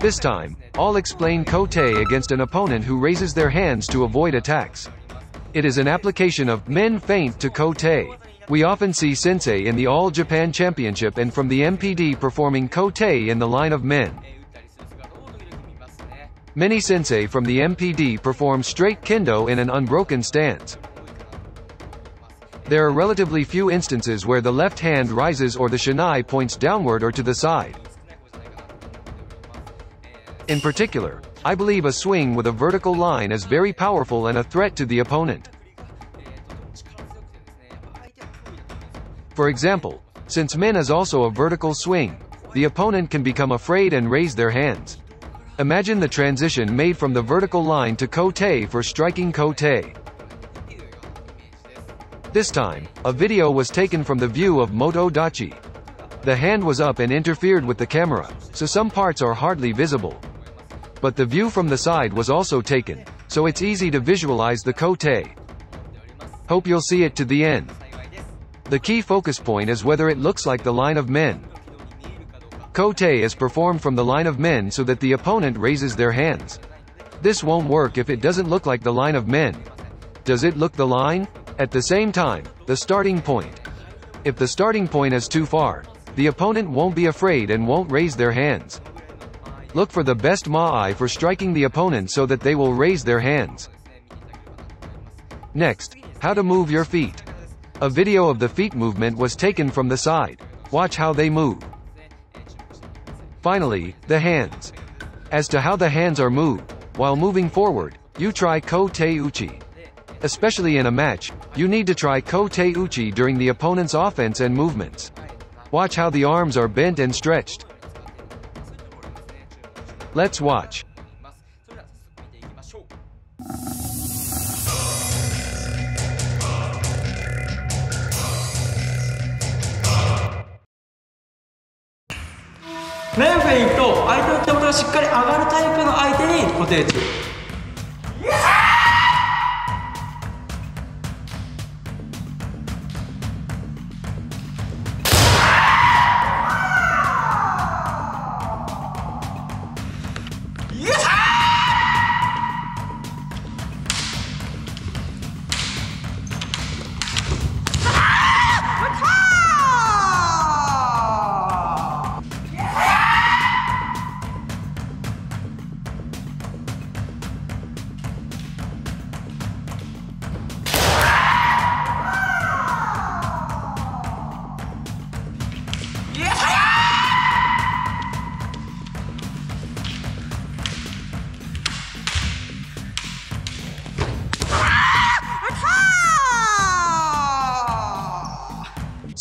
This time, I'll explain Kote against an opponent who raises their hands to avoid attacks. It is an application of men feint to Kote. We often see sensei in the All Japan Championship and from the MPD performing Kote in the line of men. Many sensei from the MPD perform straight kendo in an unbroken stance. There are relatively few instances where the left hand rises or the shinai points downward or to the side. In particular, I believe a swing with a vertical line is very powerful and a threat to the opponent. For example, since men is also a vertical swing, the opponent can become afraid and raise their hands. Imagine the transition made from the vertical line to kote for striking kote. This time, a video was taken from the view of Moto Dachi. The hand was up and interfered with the camera, so some parts are hardly visible. But the view from the side was also taken, so it's easy to visualize the kote. Hope you'll see it to the end. The key focus point is whether it looks like the line of men. Kote is performed from the line of men so that the opponent raises their hands. This won't work if it doesn't look like the line of men. Does it look the line? At the same time, the starting point. If the starting point is too far, the opponent won't be afraid and won't raise their hands. Look for the best ma'ai for striking the opponent so that they will raise their hands. Next, how to move your feet. A video of the feet movement was taken from the side. Watch how they move. Finally, the hands. As to how the hands are moved, while moving forward, you try kote uchi. Especially in a match, you need to try kote uchi during the opponent's offense and movements. Watch how the arms are bent and stretched. Let's watch. メンフェインと相手の手元がしっかり上がるタイプの相手に固定中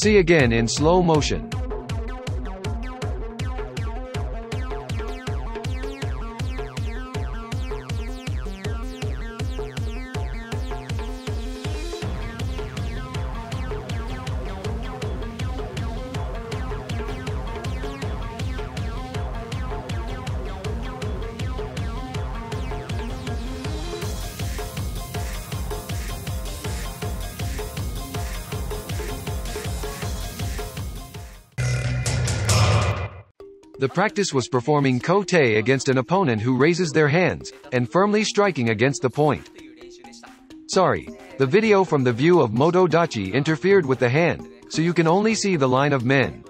See again in slow motion. The practice was performing kote against an opponent who raises their hands, and firmly striking against the point. Sorry, the video from the view of Moto Dachi interfered with the hand, so you can only see the line of men.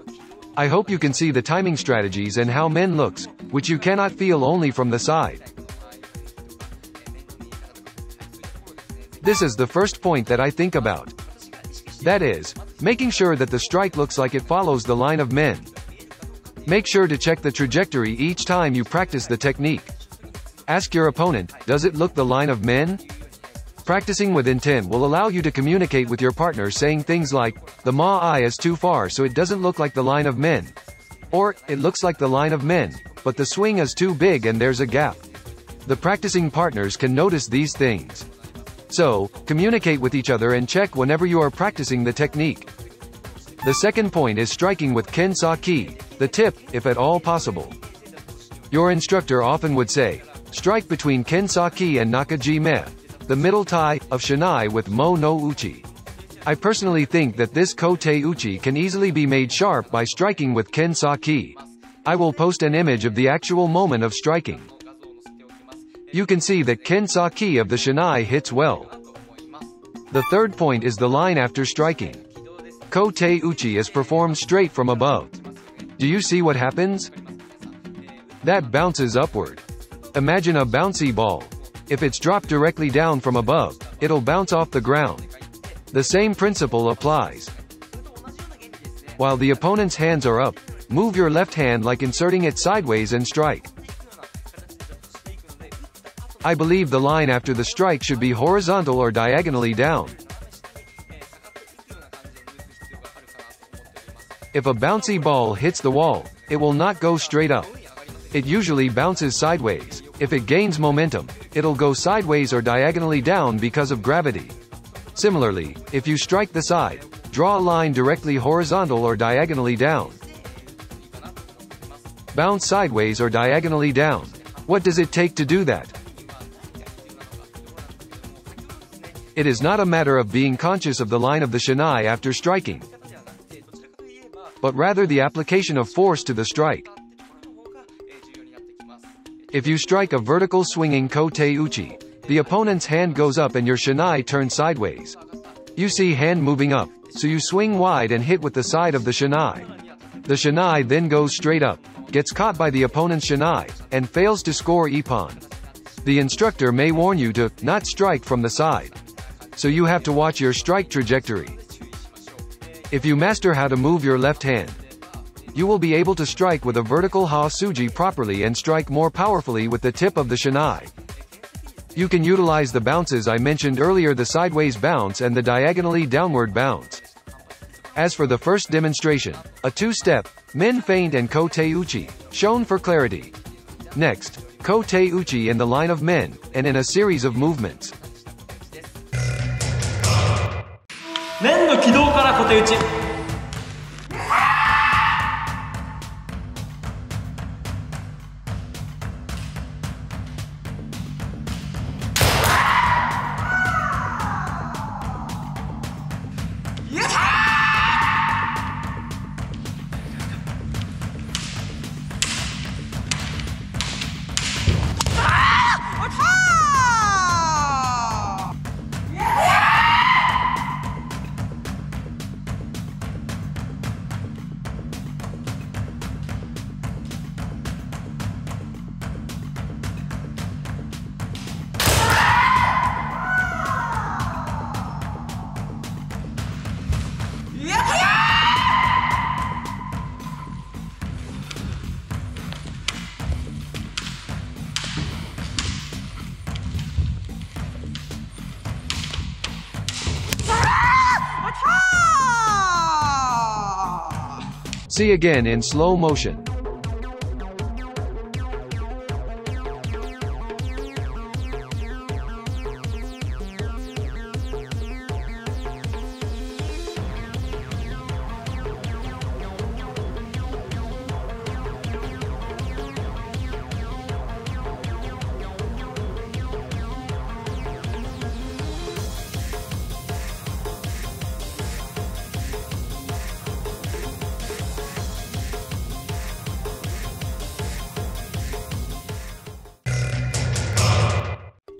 I hope you can see the timing strategies and how men looks, which you cannot feel only from the side. This is the first point that I think about. That is, making sure that the strike looks like it follows the line of men. Make sure to check the trajectory each time you practice the technique. Ask your opponent, does it look the line of men? Practicing with intent will allow you to communicate with your partner saying things like, the ma'ai is too far so it doesn't look like the line of men. Or, it looks like the line of men, but the swing is too big and there's a gap. The practicing partners can notice these things. So, communicate with each other and check whenever you are practicing the technique. The second point is striking with ken ki, the tip, if at all possible. Your instructor often would say, strike between Kensaki and nakaji me, the middle tie, of shinai with mo no uchi. I personally think that this kote uchi can easily be made sharp by striking with Kensaki. I will post an image of the actual moment of striking. You can see that Kensaki of the Shinai hits well. The third point is the line after striking. Kote Uchi is performed straight from above. Do you see what happens? That bounces upward. Imagine a bouncy ball. If it's dropped directly down from above, it'll bounce off the ground. The same principle applies. While the opponent's hands are up, move your left hand like inserting it sideways and strike. I believe the line after the strike should be horizontal or diagonally down. If a bouncy ball hits the wall, it will not go straight up. It usually bounces sideways. If it gains momentum, it'll go sideways or diagonally down because of gravity. Similarly, if you strike the side, draw a line directly horizontal or diagonally down. Bounce sideways or diagonally down. What does it take to do that? It is not a matter of being conscious of the line of the shinai after striking but rather the application of force to the strike. If you strike a vertical swinging kote uchi, the opponent's hand goes up and your shinai turns sideways. You see hand moving up, so you swing wide and hit with the side of the shinai. The shinai then goes straight up, gets caught by the opponent's shinai, and fails to score ippon. The instructor may warn you to not strike from the side. So you have to watch your strike trajectory. If you master how to move your left hand, you will be able to strike with a vertical ha suji properly and strike more powerfully with the tip of the shinai. You can utilize the bounces I mentioned earlier the sideways bounce and the diagonally downward bounce. As for the first demonstration, a two-step, men feint and kote uchi, shown for clarity. Next, kote uchi in the line of men, and in a series of movements. 小手打ち See again in slow motion.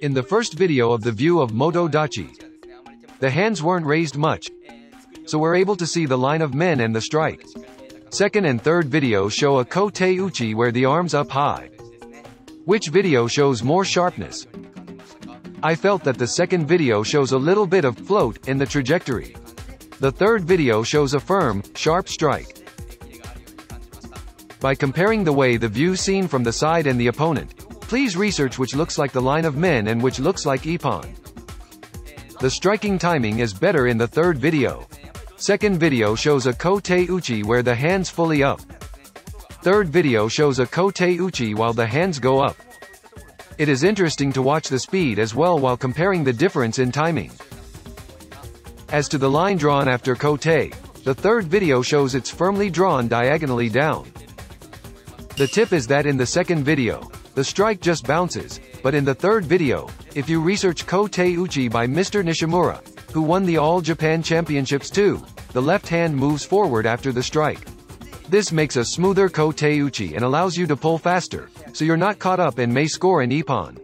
In the first video of the view of Moto Dachi, the hands weren't raised much, so we're able to see the line of men and the strike. Second and third video show a kote uchi where the arms up high. Which video shows more sharpness? I felt that the second video shows a little bit of float in the trajectory. The third video shows a firm, sharp strike. By comparing the way the view seen from the side and the opponent, Please research which looks like the line of men and which looks like Ippon. The striking timing is better in the third video. Second video shows a kote uchi where the hands fully up. Third video shows a kote uchi while the hands go up. It is interesting to watch the speed as well while comparing the difference in timing. As to the line drawn after kote, the third video shows it's firmly drawn diagonally down. The tip is that in the second video, the strike just bounces, but in the third video, if you research Kote Uchi by Mr. Nishimura, who won the All Japan Championships too, the left hand moves forward after the strike. This makes a smoother Kote Uchi and allows you to pull faster, so you're not caught up and may score an ippon.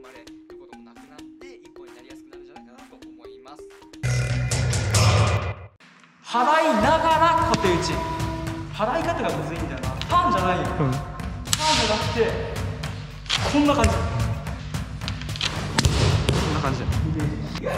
Harai 払い方がむずいんだよなターンじゃないよ、うん、ターンじゃなくてこんな感じこんな感じだ。よ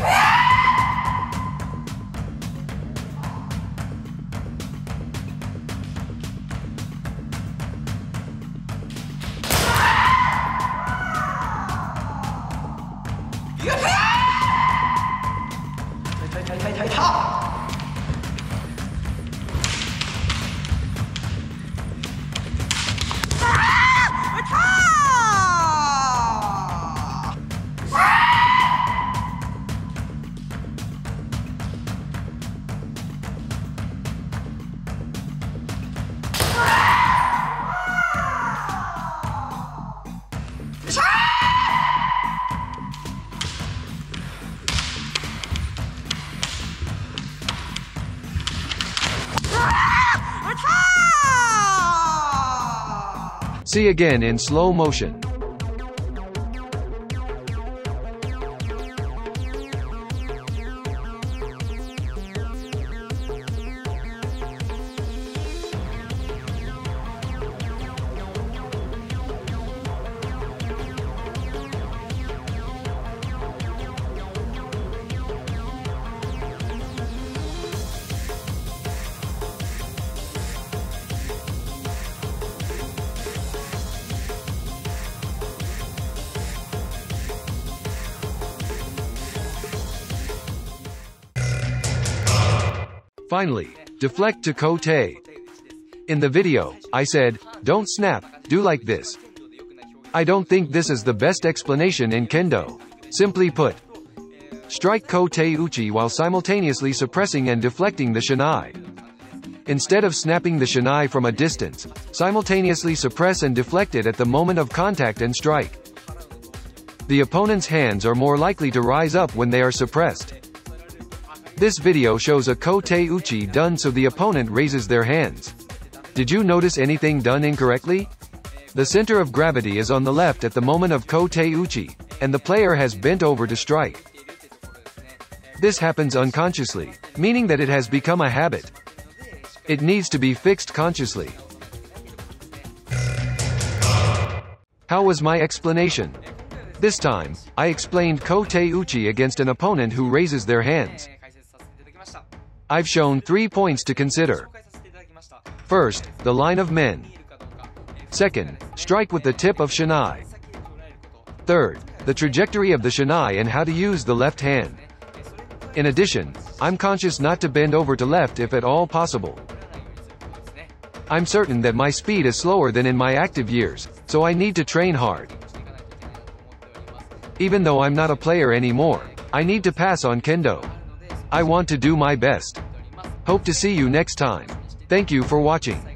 See again in slow motion. Finally, deflect to kote. In the video, I said, don't snap, do like this. I don't think this is the best explanation in kendo. Simply put, strike kote uchi while simultaneously suppressing and deflecting the shinai. Instead of snapping the shinai from a distance, simultaneously suppress and deflect it at the moment of contact and strike. The opponent's hands are more likely to rise up when they are suppressed. This video shows a kote uchi done so the opponent raises their hands. Did you notice anything done incorrectly? The center of gravity is on the left at the moment of kote uchi, and the player has bent over to strike. This happens unconsciously, meaning that it has become a habit. It needs to be fixed consciously. How was my explanation? This time, I explained kote uchi against an opponent who raises their hands. I've shown three points to consider. First, the line of men. Second, strike with the tip of shinai. Third, the trajectory of the shinai and how to use the left hand. In addition, I'm conscious not to bend over to left if at all possible. I'm certain that my speed is slower than in my active years, so I need to train hard. Even though I'm not a player anymore, I need to pass on kendo. I want to do my best. Hope to see you next time. Thank you for watching.